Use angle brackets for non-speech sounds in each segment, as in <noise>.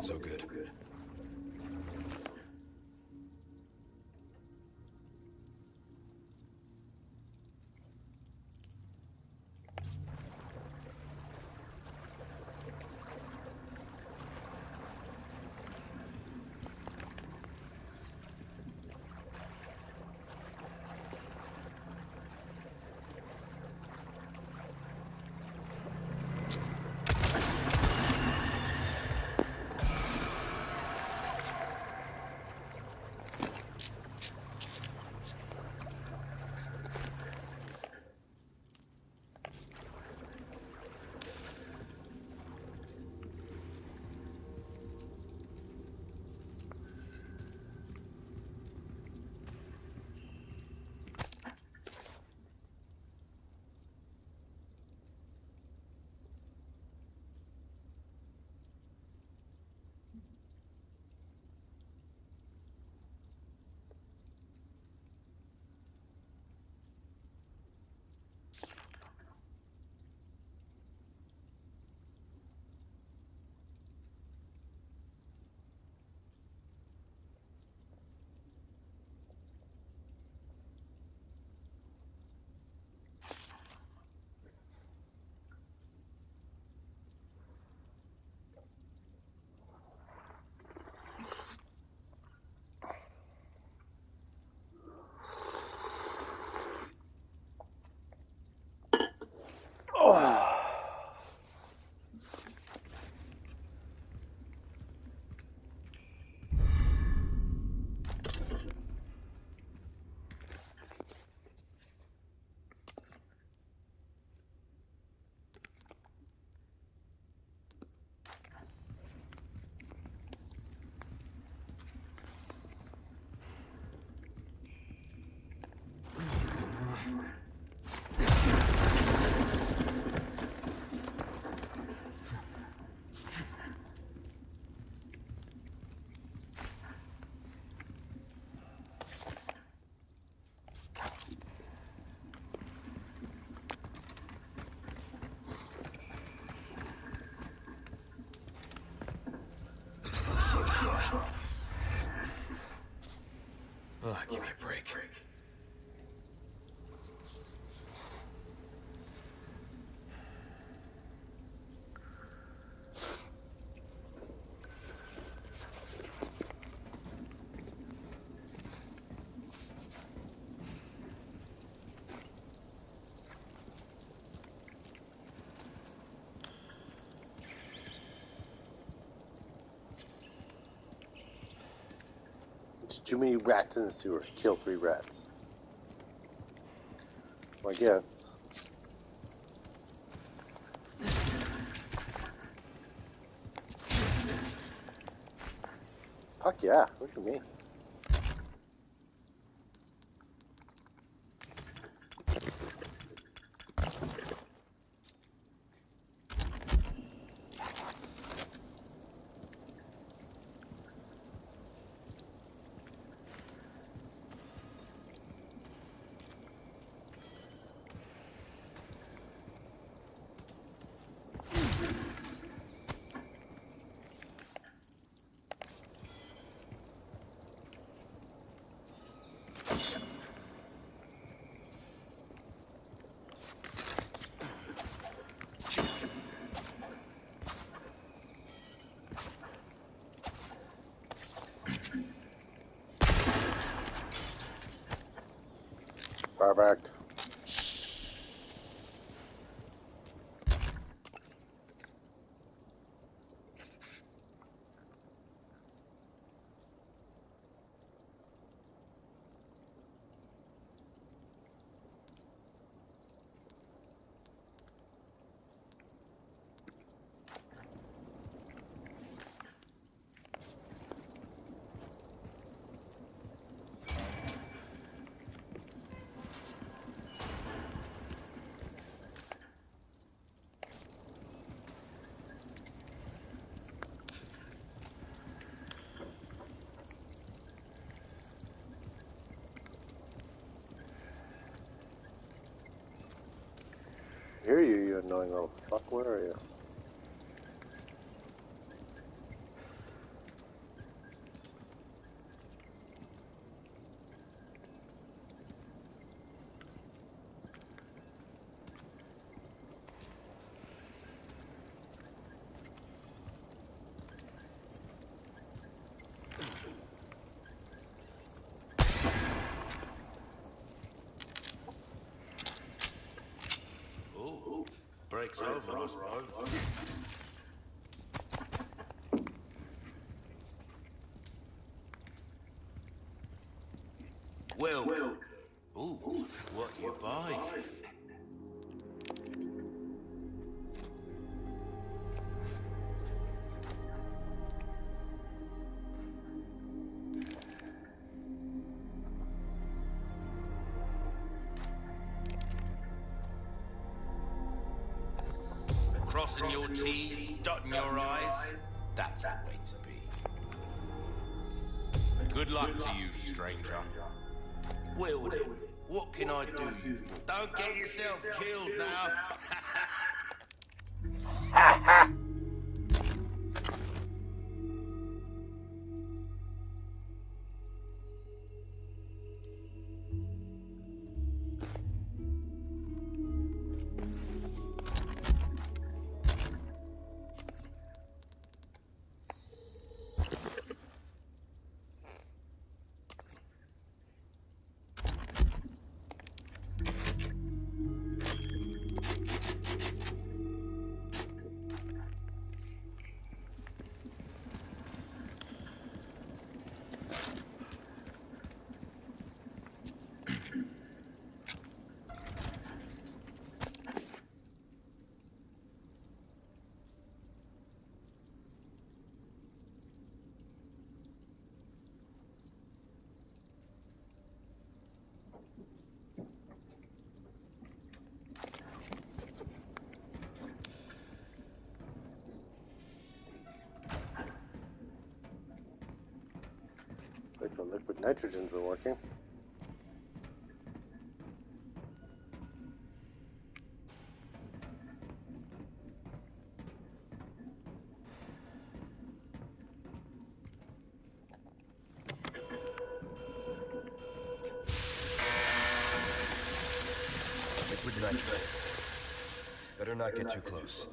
so good. Too many rats in the sewer. Kill three rats. I guess. Fuck yeah, look at me. Perfect. Hear you, you annoying little fuck. Where are you? Break's over, I suppose. To you, stranger. Well then, what can I do you? Don't get yourself killed now. Liquid nitrogen's been working. Liquid nitrogen. Better not get too close.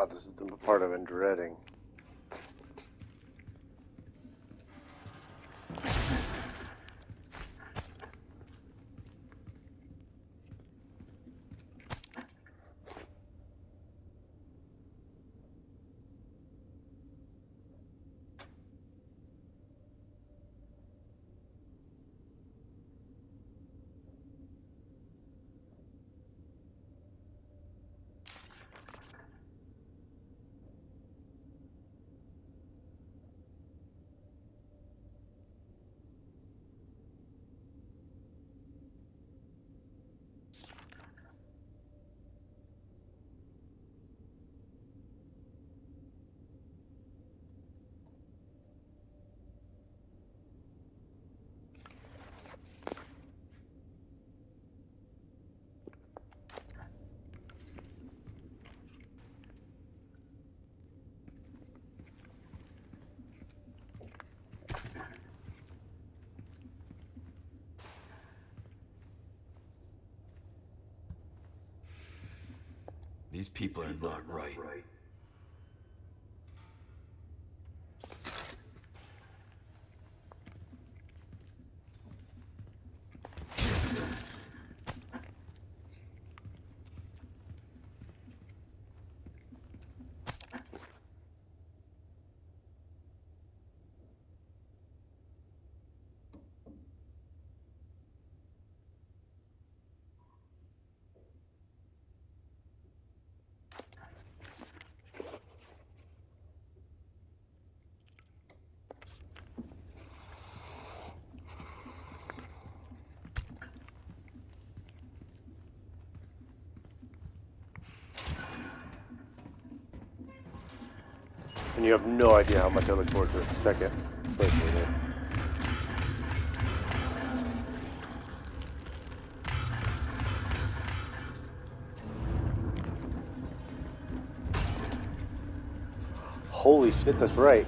God, this is the part I've been dreading. These people are not right. And you have no idea how much I look forward to the second of this. Holy shit, that's right.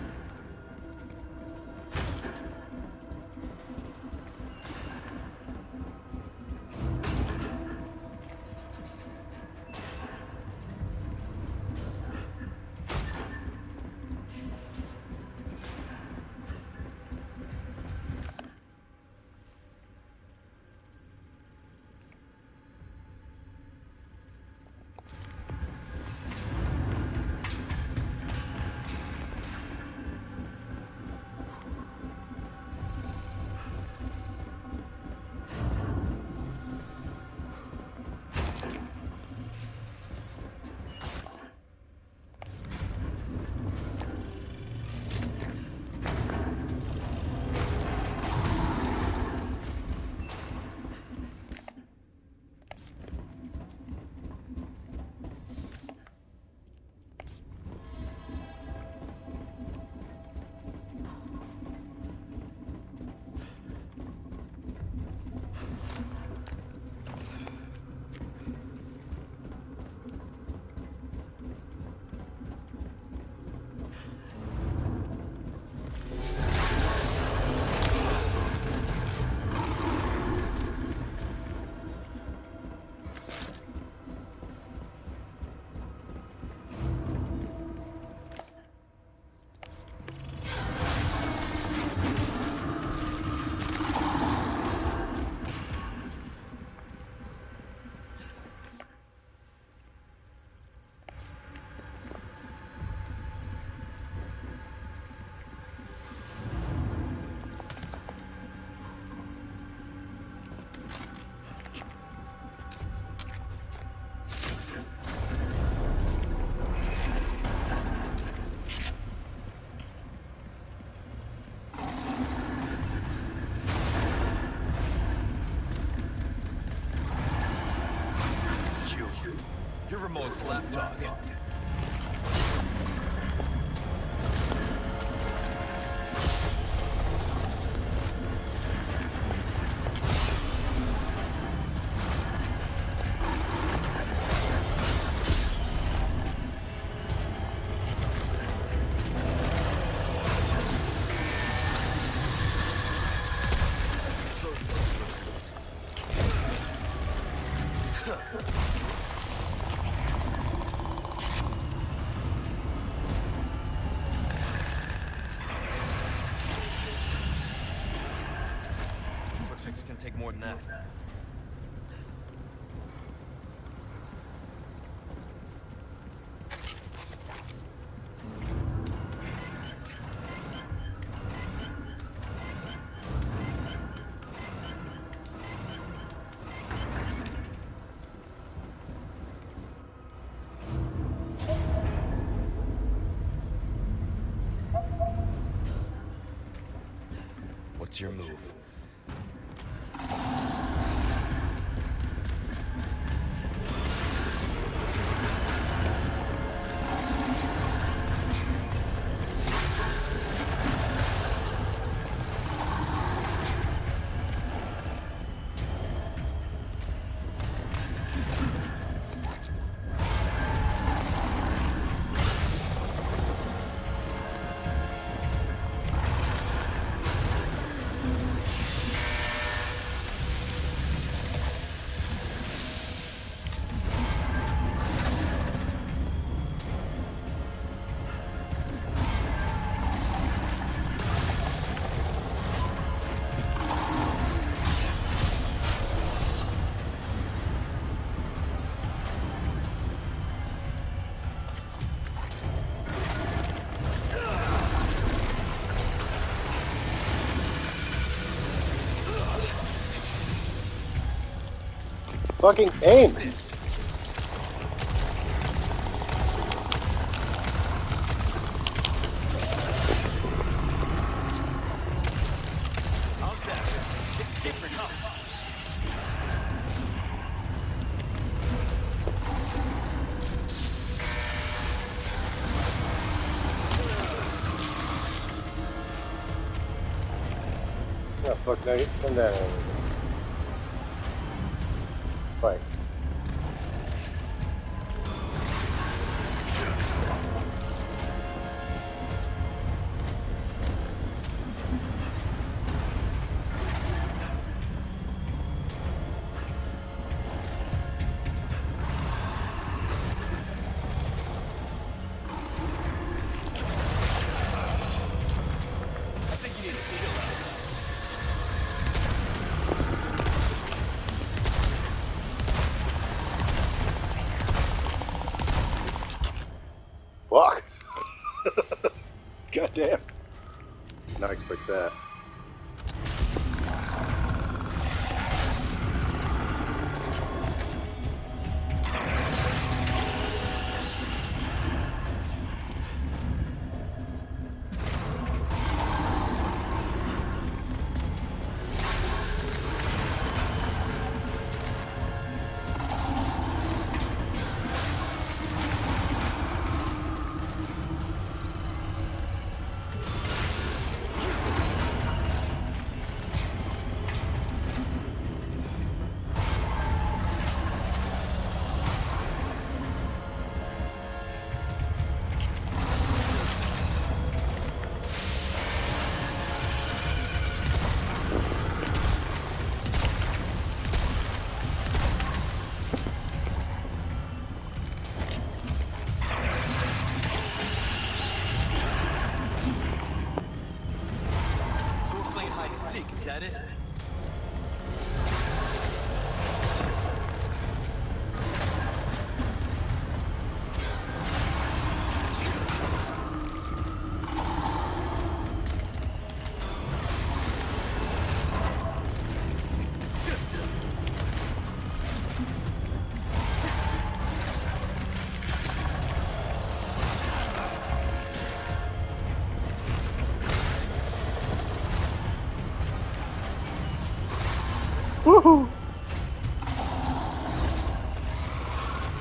It's gonna take more than that. What's your move? Fucking aim! Damn. Not expect that.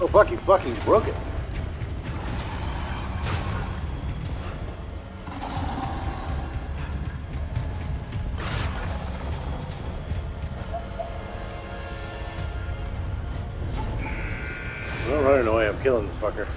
Oh, fuck, he fucking broke it. I'm not running away, I'm killing this fucker.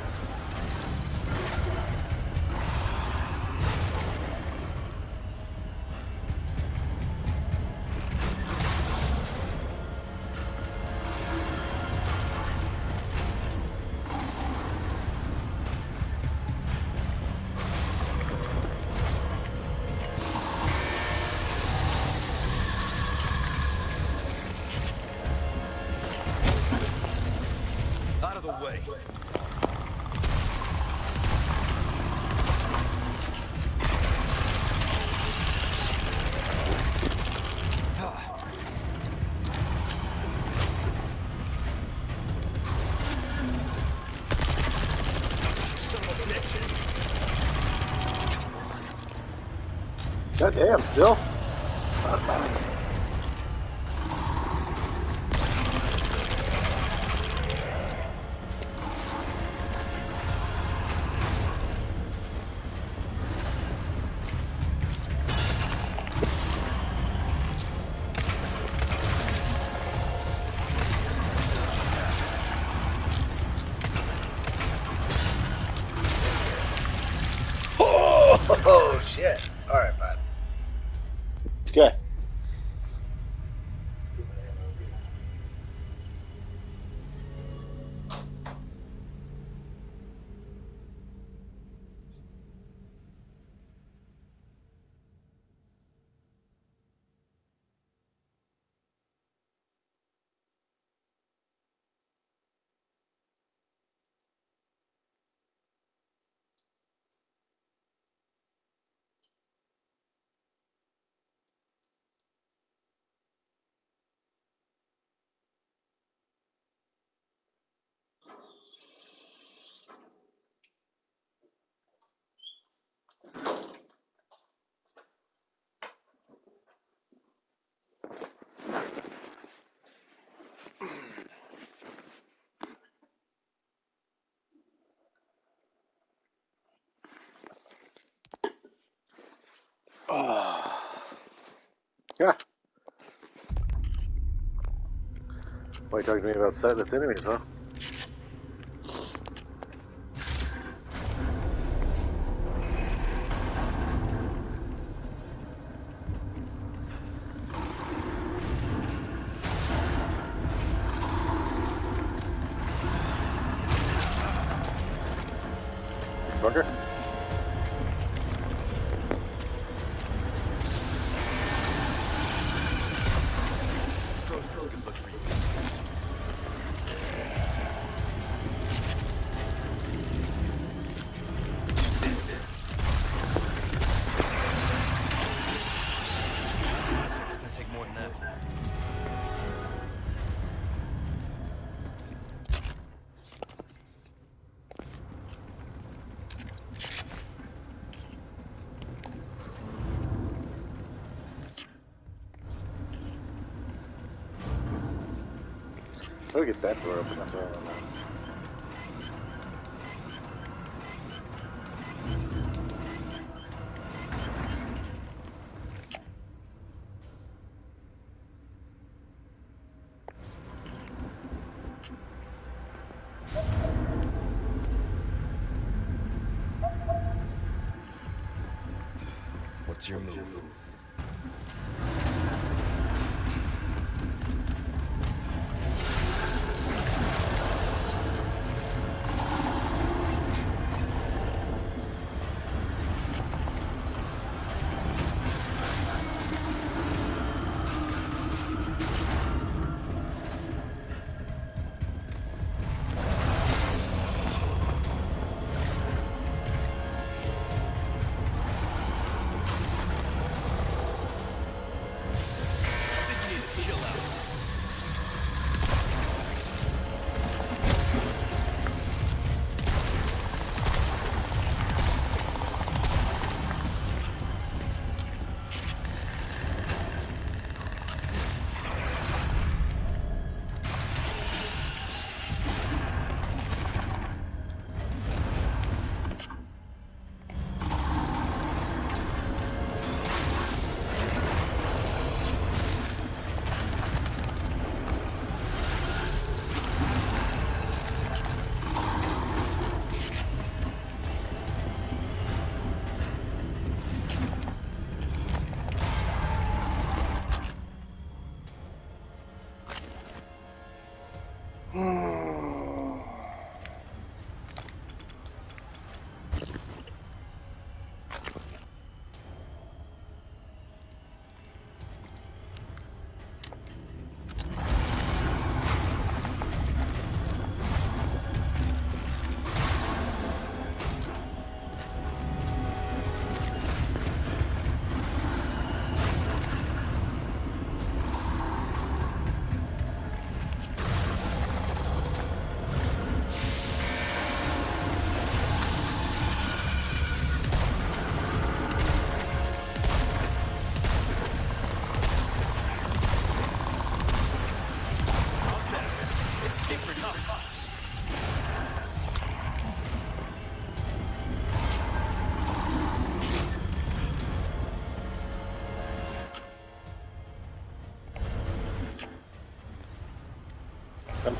God damn, still? Ah. <sighs> Yeah. Why are you talking to me about sightless enemies, huh? We get that door open? That's what I don't know.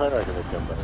I'm probably not gonna jump better. Woo!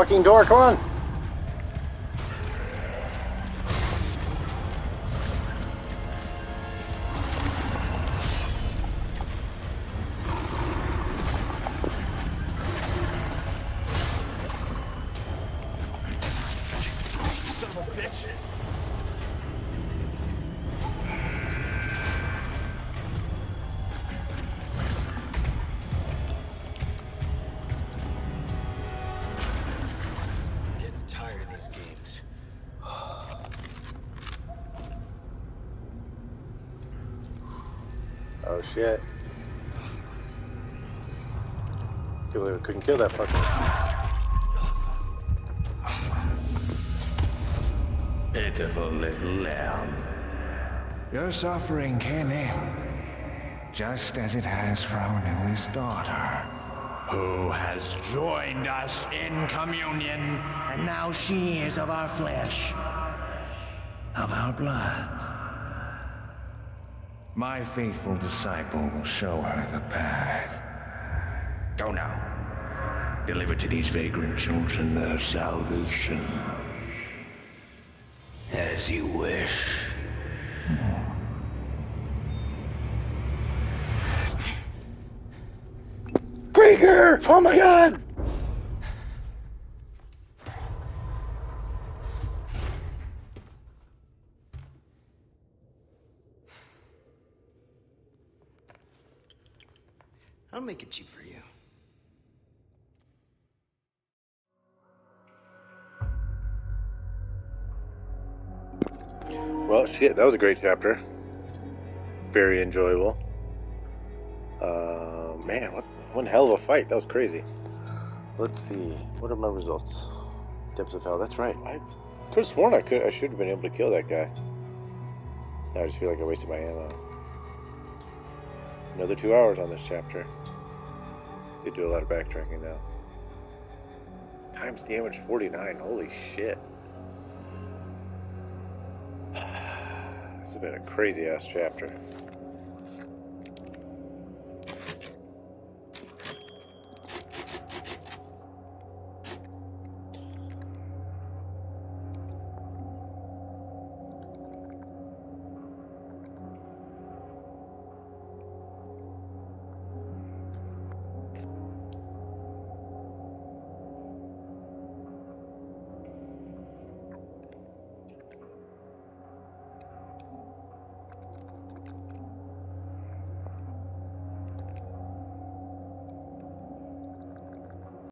Fucking door, come on! Shit. Can't believe we couldn't kill that fucker. Pitiful little lamb. Your suffering came in, just as it has for our newest daughter, who has joined us in communion, and now she is of our flesh, of our blood. My faithful disciple will show her the path. Go now. Deliver to these vagrant children their salvation. As you wish. Krieger! Oh my god! It cheap for you. Well, shit, that was a great chapter. Very enjoyable. Uh, man, what one hell of a fight. That was crazy. Let's see. What are my results? Depths of hell. That's right. I could have sworn I could. I should have been able to kill that guy. Now I just feel like I wasted my ammo. Another two hours on this chapter. Did do a lot of backtracking now. Times damage 49. Holy shit. <sighs> This has been a crazy ass chapter.